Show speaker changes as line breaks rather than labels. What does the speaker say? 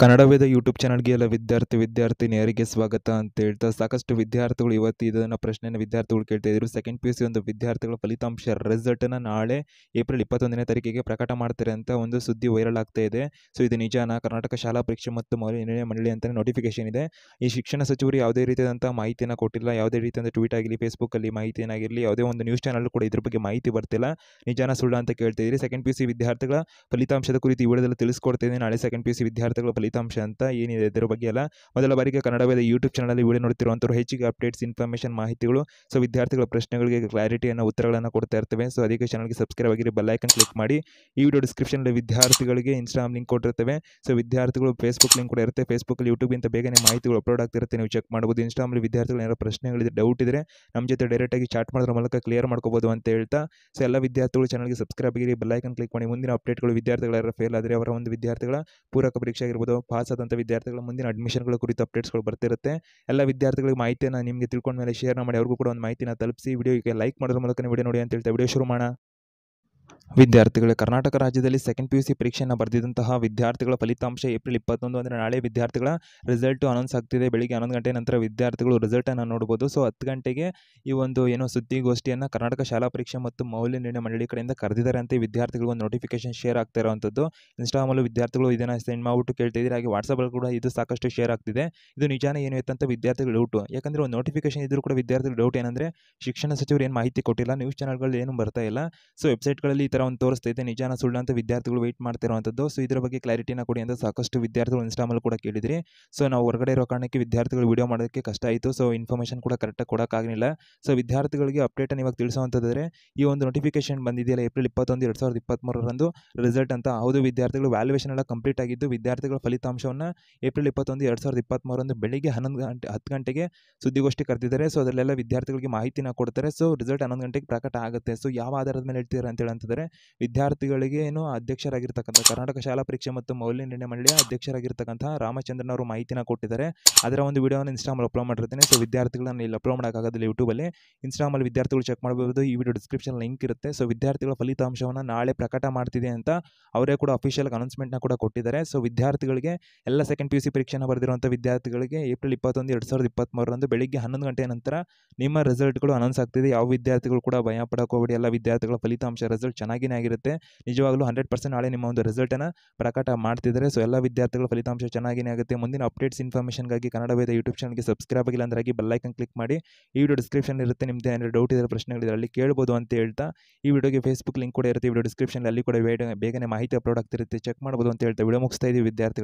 Kannada Veda YouTube ಚಾನಲ್ಗೆ ಎಲ್ಲ ವಿದ್ಯಾರ್ಥಿ ವಿದ್ಯಾರ್ಥಿನಿಯರಿಗೆ ಸ್ವಾಗತ ಅಂತ ಹೇಳ್ತಾ ಸಾಕಷ್ಟು ವಿದ್ಯಾರ್ಥಿಗಳು ಇವತ್ತು ಇದನ್ನು ಪ್ರಶ್ನೆಯನ್ನು ವಿದ್ಯಾರ್ಥಿಗಳು ಕೇಳ್ತಾ ಇದ್ರು. ಸೆಕೆಂಡ್ ಪಿ ಯು ಸಿ ಒಂದು ವಿದ್ಯಾರ್ಥಿಗಳ ಫಲಿತಾಂಶ ರಿಸಲ್ಟನ್ನು ನಾಳೆ ಏಪ್ರಿಲ್ ಇಪ್ಪತ್ತೊಂದನೇ ತಾರೀಕಿಗೆ ಪ್ರಕಟ ಮಾಡ್ತಾರೆ ಅಂತ ಒಂದು ಸುದ್ದಿ ವೈರಲ್ ಆಗ್ತಾ ಇದೆ. ಸೊ ಇದು ನಿಜಾನ? ಕರ್ನಾಟಕ ಶಾಲಾ ಪರೀಕ್ಷೆ ಮತ್ತು ಮೌಲ್ಯ ಮಂಡಳಿ ಅಂತಲೇ ನೋಟಿಫಿಕೇಶನ್ ಇದೆ. ಈ ಶಿಕ್ಷಣ ಸಚಿವರು ಯಾವುದೇ ರೀತಿಯಾದಂಥ ಮಾಹಿತಿಯನ್ನು ಕೊಟ್ಟಿಲ್ಲ, ಯಾವುದೇ ರೀತಿಯಾದ ಟ್ವೀಟ್ ಆಗಲಿ ಫೇಸ್ಬುಕ್ಕಲ್ಲಿ ಮಾಹಿತಿ ಏನಾಗಿರಲಿ, ಯಾವುದೇ ಒಂದು ನ್ಯೂಸ್ ಚಾನಲ್ ಕೂಡ ಇದ್ರ ಬಗ್ಗೆ ಮಾಹಿತಿ ಬರ್ತಿಲ್ಲ. ನಿಜಾನ ಸುಳ್ಳು ಅಂತ ಕೇಳ್ತಾ ಇದ್ದೀರಿ ಸೆಕೆಂಡ್ ಪಿ ಯು ಸಿ ವಿದ್ಯಾರ್ಥಿಗಳ ಫಲಿತಾಂಶದ ಕುರಿತು ಈ ವಿಡಿಯೋದಲ್ಲಿ ನಾಳೆ ಸೆಕೆಂಡ್ ಪಿ ಯು ಸಿ ವಿದ್ಯಾರ್ಥಿಗಳ ಅಂತ ಏನಿದೆ ಇದರ ಬಗ್ಗೆ ಎಲ್ಲ ಮೊದಲ ಬಾರಿಗೆ ಕನ್ನಡವೇದ ಯೂಟ್ಯೂಬ್ ಚಾನಲಲ್ಲಿ ವಿಡಿಯೋ ನೋಡ್ತಿರುವಂಥವ್ರು ಹೆಚ್ಚಿಗೆ ಅಪ್ಡೇಟ್ಸ್ ಇನ್ಫಾರ್ಮೇಷನ್ ಮಾಹಿತಿಗಳು. ಸೊ ವಿದ್ಯಾರ್ಥಿಗಳ ಪ್ರಶ್ನೆಗಳಿಗೆ ಕ್ಲಾರಿಟಿಯನ್ನು ಉತ್ತರಗಳನ್ನು ಕೊಡ್ತಾ ಇರ್ತೇವೆ. ಸೊ ಅದಕ್ಕೆ ಚಾನಲ್ಗೆ ಸಬ್ಸ್ಕ್ರೈಬ್ ಆಗಿರಿ ಬೆಲ್ಲೈಕನ್ ಕ್ಲಿಕ್ ಮಾಡಿ. ಈ ವಿಡಿಯೋ ಡಿಸ್ಕ್ರಿಪ್ಷನಲ್ಲಿ ವಿದ್ಯಾರ್ಥಿಗಳಿಗೆ ಇನ್ಸ್ಟಾಗ್ರಾಮ್ ಲಿಂಕ್ ಕೊಟ್ಟಿರ್ತೇವೆ. ಸೊ ವಿದ್ಯಾರ್ಥಿಗಳು ಫೇಸ್ಬುಕ್ ಲಿಂಕ್ ಕೂಡ ಇರುತ್ತೆ. ಫೇಸ್ಬುಕ್ಕಲ್ಲಿ ಇಂತ ಬೇಗನೆ ಮಾಹಿತಿಗಳು ಅಪ್ಲೋಡ್ ಆಗ್ತಿರುತ್ತೆ ನೀವು ಚೆಕ್ ಮಾಡ್ಬೋದು. ಇನ್ಸ್ಟಾಗ್ರಾಮಲ್ಲಿ ವಿದ್ಯಾರ್ಥಿಗಳು ಏನಾದ್ರು ಪ್ರಶ್ನೆಗಳಿದೆ ಡೌಟ್ ಇದ್ರೆ ನಮ್ಮ ಜೊತೆ ಡೈರೆಕ್ಟಾಗಿ ಚಾಟ್ ಮಾಡೋದ್ರ ಮೂಲಕ ಕ್ಲಿಯರ್ ಮಾಡ್ಕೋಬೋದು ಅಂತ ಹೇಳ್ತಾ. ಸೊ ಎಲ್ಲ ವಿದ್ಯಾರ್ಥಿಗಳು ಚಾನಲ್ಗೆ ಸಬ್ಸ್ಕ್ರೈಬ್ ಆಗಿರಿ ಬೆಲ್ಲೈಕನ್ ಕ್ಲಿಕ್ ಮಾಡಿ. ಮುಂದಿನ ಅಪ್ಡೇಟ್ಗಳು ವಿದ್ಯಾರ್ಥಿಗಳ ಯಾರು ಫೇಲ್ ಆದರೆ ಅವರ ಒಂದು ವಿದ್ಯಾರ್ಥಿಗಳ ಪೂರಕ ಪರೀಕ್ಷೆ ಆಗಿರ್ಬೋದು. ಪಾಸ್ ಆದಂಥ ವಿದ್ಯಾರ್ಥಿಗಳ ಮುಂದಿನ ಅಡ್ಮಿಷನ್ಗಳ ಕುರಿತು ಅಪ್ಡೇಟ್ಸ್ಗಳು ಬರ್ತಿರುತ್ತೆ. ಎಲ್ಲ ವಿದ್ಯಾರ್ಥಿಗಳಿಗೆ ಮಾಹಿತಿಯನ್ನು ನಿಮಗೆ ತಿಳ್ಕೊಂಡ ಮೇಲೆ ಶೇರ್ ಮಾಡಿ, ಅವ್ರಿಗೂ ಕೂಡ ಒಂದು ಮಾಹಿತಿನ ತಲುಪಿಸಿ. ವಿಡಿಯೋಗೆ ಲೈಕ್ ಮಾಡೋದ್ರ ಮೂಲಕ ವಿಡಿಯೋ ನೋಡಿ ಅಂತ ಹೇಳ್ತಾ, ವಿಡಿಯೋ ಶುರು ಮಾಡೋಣ. ವಿದ್ಯಾರ್ಥಿಗಳೇ. ಕರ್ನಾಟಕ ರಾಜ್ಯದಲ್ಲಿ ಸೆಕೆಂಡ್ ಪಿ ಯು ಸಿ ಪರೀಕ್ಷೆಯನ್ನು ಬರೆದಿದ್ದಂತಹ ವಿದ್ಯಾರ್ಥಿಗಳ ಫಲಿತಾಂಶ ಏಪ್ರಿಲ್ ಇಪ್ಪತ್ತೊಂದು ಅಂದರೆ ನಾಳೆ ವಿದ್ಯಾರ್ಥಿಗಳ ರಿಸಲ್ಟು ಅನೌನ್ಸ್ ಆಗ್ತಿದೆ. ಬೆಳಿಗ್ಗೆ ಹನ್ನೊಂದು ಗಂಟೆ ನಂತರ ವಿದ್ಯಾರ್ಥಿಗಳು ರಿಸಲ್ಟನ್ನು ನೋಡ್ಬೋದು. ಸೊ ಹತ್ತು ಗಂಟೆಗೆ ಈ ಒಂದು ಏನು ಸುದ್ದಿಗೋಷ್ಠಿಯನ್ನು ಕರ್ನಾಟಕ ಶಾಲಾ ಪರೀಕ್ಷೆ ಮತ್ತು ಮೌಲ್ಯ ನಿರ್ಣಯ ಮಂಡಳಿ ಕಡೆಯಿಂದ ಕರೆದಿದ್ದಾರೆ ಅಂತ ವಿದ್ಯಾರ್ಥಿಗಳಿಗೆ ವಿದ್ಯಾರ್ಥಿಗಳು ಒಂದು ನೋಟಿಫಿಕೇಶನ್ ಶೇರ್ ಆಗ್ತಾ ಇರುವಂಥದ್ದು ಇನ್ಸ್ಟಾಗ್ರಾಮಲ್ಲೂ ವಿದ್ಯಾರ್ಥಿಗಳು ಇದನ್ನು ಸೆಂಡ್ ಮಾಡ್ಬಿಟ್ಟು ಕೇಳ್ತಿದ್ದೀರಿ ಹಾಗೆ ವಾಟ್ಸಪ್ಪಲ್ಲಿ ಕೂಡ ಇದು ಸಾಕಷ್ಟು ಶೇರ್ ಆಗ್ತಿದೆ. ಇದು ನಿಜಾನ ಏನು ಇತ್ತಂತ ವಿದ್ಯಾರ್ಥಿಗಳು ಡೌಟು ಯಾಕಂದರೆ ಒಂದು ನೋಟಿಫಿಕೇಶನ್ ಇದ್ದರೂ ಕೂಡ ವಿದ್ಯಾರ್ಥಿಗಳು ಡೌಟ್ ಏನಂದರೆ ಶಿಕ್ಷಣ ಸಚಿವರು ಏನು ಮಾಹಿತಿ ಕೊಟ್ಟಿಲ್ಲ. ನ್ಯೂಸ್ ಚಾನಲ್ಗಳು ಏನು ಬರ್ತಾ ಇಲ್ಲ. ಸೊ ವೆಬ್ಸೈಟ್ಗಳಲ್ಲಿ ಈ ಥರ ಒಂದು ತೋರಿಸ್ತೈತೆ. ನಿಜಾನ ಸುಳ್ಳು ಅಂತ ವಿದ್ಯಾರ್ಥಿಗಳು ವೆಯ್ಟ್ ಮಾಡ್ತಿರುವಂಥದ್ದು ಸೊ ಇದರ ಬಗ್ಗೆ ಕ್ಲಾರಿಟಿನ ಕೊಡಿ ಅಂತ ಸಾಕಷ್ಟು ವಿದ್ಯಾರ್ಥಿಗಳು ಇನ್ಸ್ಟಾಮಲ್ಲಿ ಕೂಡ ಕೇಳಿದ್ರಿ. ಸೊ ನಾವು ಹೊರಗಡೆ ಇರೋ ಕಾರಣಕ್ಕೆ ವಿದ್ಯಾರ್ಥಿಗಳು ವಿಡಿಯೋ ಮಾಡೋದಕ್ಕೆ ಕಷ್ಟ ಆಯಿತು. ಸೊ ಇನ್ಫಾರ್ಮೇಷನ್ ಕೂಡ ಕರೆಕ್ಟಾಗಿ ಕೊಡೋಕ್ಕಾಗಲಿಲ್ಲ ಸೊ ವಿದ್ಯಾರ್ಥಿಗಳಿಗೆ ಅಪ್ಡೇಟನ್ನು ಇವಾಗ ತಿಳಿಸುವಂಥದ್ದರೆ ಈ ಒಂದು ನೋಟಿಫಿಕೇಶನ್ ಬಂದಿದೆಯಲ್ಲ ಏಪ್ರಿಲ್ ಇಪ್ಪತ್ತೊಂದು, ಎರಡು ಸಾವಿರದ ಇಪ್ಪತ್ತ್ಮೂರರಂದು ರಿಸಲ್ಟ್ ಅಂತ ಹೌದು ವಿದ್ಯಾರ್ಥಿಗಳು ವ್ಯಾಲ್ಯೂಯೇಷನ್ ಎಲ್ಲ ಕಂಪ್ಲೀಟ್ ಆಗಿದ್ದು, ವಿದ್ಯಾರ್ಥಿಗಳ ಫಲಿತಾಂಶವನ್ನು ಏಪ್ರಿಲ್ ಇಪ್ಪತ್ತೊಂದು, ಎರಡು ಸಾವಿರದ ಇಪ್ಪತ್ತ್ಮೂರಂದು ಬೆಳಿಗ್ಗೆ ಹನ್ನೊಂದು ಗಂಟೆ, ಹತ್ತು ಗಂಟೆಗೆ ಸುದ್ದಿಗೋಷ್ಠಿ ಕರೆದಿದ್ದಾರೆ. ಸೊ ಅದರಲ್ಲೆಲ್ಲ ವಿದ್ಯಾರ್ಥಿಗಳಿಗೆ ಮಾಹಿತಿನ ಕೊಡ್ತಾರೆ. ಸೊ ರಿಸಲ್ಟ್ ಹನ್ನೊಂದು ಗಂಟೆಗೆ ಪ್ರಕಟ ಆಗುತ್ತೆ. ಸೊ ಯಾವ ಆಧಾರದ ಮೇಲೆ ಹೇಳ್ತೀರಾ ಅಂತ ಹೇಳಂತಿದ್ದಾರೆ ವಿದ್ಯಾರ್ಥಿಗಳಿಗೆ ಏನು ಅಧ್ಯಕ್ಷರಾಗಿರ್ತಕ್ಕಂಥ ಕರ್ನಾಟಕ ಶಾಲಾ ಪರೀಕ್ಷೆ ಮತ್ತು ಮೌಲ್ಯ ನಿರ್ಣಯ ಮಂಡಳಿಯ ಅಧ್ಯಕ್ಷರಾಗಿರ್ತಕ್ಕಂಥ ರಾಮಚಂದ್ರನ್ ಅವರು ಮಾಹಿತಿನ ಕೊಟ್ಟಿದ್ದಾರೆ. ಅದರ ಒಂದು ವಿಡಿಯೋನ ಇನ್ಸ್ಟಾಮಲ್ಲಿ ಅಪ್ಲೋಡ್ ಮಾಡಿರ್ತೀನಿ. ಸೊ ವಿದ್ಯಾರ್ಥಿಗಳನ್ನ ಇಲ್ಲಿ ಅಪ್ಲೋಡ್ ಮಾಡೋಕ್ಕಾಗೋದಿಲ್ಲ ಯೂಟ್ಯೂಬಲ್ಲಿ ಇನ್ಸ್ಟಾಮಲ್ಲಿ ವಿದ್ಯಾರ್ಥಿಗಳು ಚೆಕ್ ಮಾಡಬಹುದು ಈ ವಿಡಿಯೋ ಡಿಸ್ಕ್ರಿಪ್ಷನ್ ಲಿಂಕ್ ಇರುತ್ತೆ. ಸೊ ವಿದ್ಯಾರ್ಥಿಗಳ ಫಲಿತಾಂಶವನ್ನು ನಾಳೆ ಪ್ರಕಟ ಮಾಡ್ತಿದೆ ಅಂತ ಅವರೇ ಕೂಡ ಅಫಿಷಿಯಲ್ ಅನೌನ್ಸ್ಮೆಂಟ್ನ ಕೂಡ ಕೊಟ್ಟಿದ್ದಾರೆ. ಸೊ ವಿದ್ಯಾರ್ಥಿಗಳಿಗೆ ಎಲ್ಲ ಸೆಕೆಂಡ್ ಪಿ ಯು ಸಿ ಪರೀಕ್ಷೆನ ಬರೆದಿರುವಂಥ ವಿದ್ಯಾರ್ಥಿಗಳಿಗೆ ಏಪ್ರಿಲ್ ಇಪ್ಪತ್ತೊಂದು, ಎರಡು ಸಾವಿರದ ಇಪ್ಪತ್ತ್ಮೂರರಂದು ಬೆಳಿಗ್ಗೆ ಹನ್ನೊಂದು ಗಂಟೆ ನಂತರ ನಿಮ್ಮ ರಿಸಲ್ಟ್ಗಳು ಅನೌನ್ಸ್ ಆಗ್ತಿದೆ. ಯಾವ ವಿದ್ಯಾರ್ಥಿಗಳು ಕೂಡ ಭಯ ಪಡೋಕೆ ಹೋಗಬೇಡಿ. ಎಲ್ಲ ವಿದ್ಯಾರ್ಥಿಗಳ ಫಲಿತಾಂಶ ರಿಸಲ್ಟ್ ಚೆನ್ನಾಗಿನೇ ಆಗಿರುತ್ತೆ. ನಿಜವಾಗ್ಲೂ ಹಂಡ್ರೆಡ್ ಪರ್ಸೆಂಟ್ ನಾಳೆ ನಿಮ್ಮ ಒಂದು ರಿಸಲ್ಟನ್ನು ಪ್ರಕಟ ಮಾಡ್ತಿದ್ದಾರೆ. ಸೊ ಎಲ್ಲ ವಿದ್ಯಾರ್ಥಿಗಳ ಫಲಿತಾಂಶ ಚೆನ್ನಾಗಿನೇ ಆಗುತ್ತೆ. ಮುಂದಿನ ಅಪ್ಡೇಟ್ಸ್ ಇನ್ಫಾರ್ಮೇಷನ್ಗಾಗಿ ಕನ್ನಡ ವೇದ ಯೂಟ್ಯೂಬ್ ಚಾನಲ್ಗೆ ಸಬ್ಸ್ಕ್ರೈಬ್ ಆಗಿಲ್ಲ ಅಂದ್ರೆ ಆಗಿ ಬೆಲ್ಲೈಕನ್ ಕ್ಲಿಕ್ ಮಾಡಿ. ಈ ವಿಡಿಯೋ ಡಿಸ್ಕ್ರಿಪ್ಷನ್ ಇರುತ್ತೆ. ನಿಮ್ದು ಏನಾದರೂ ಡೌಟ್ ಇದ್ದರೆ ಪ್ರಶ್ನೆಗಳಿದ್ರೆ ಅಲ್ಲಿ ಕೇಳ್ಬೋದು ಅಂತ ಹೇಳ್ತಾ. ಈ ವಿಡಿಯೋಗೆ ಫೇಸ್ಬುಕ್ ಲಿಂಕ್ ಕೂಡ ಇರುತ್ತೆ. ವಿಡಿಯೋ ಡಿಸ್ಕ್ರಿಪ್ಷನ್ ಅಲ್ಲಿ ಕೂಡ ಬೇಗ, ಬೇಗನೆ ಮಾಹಿತಿ ಪ್ರಾಡಕ್ಟ್ ಇರುತ್ತೆ ಚೆಕ್ ಮಾಡ್ಬೋದು ಅಂತ ಹೇಳ್ತಾ. ವಿಡಿಯೋ ಮುಗಿಸ್ತಾ ಇದ್ದೀವಿ ವಿದ್ಯಾರ್ಥಿಗಳು.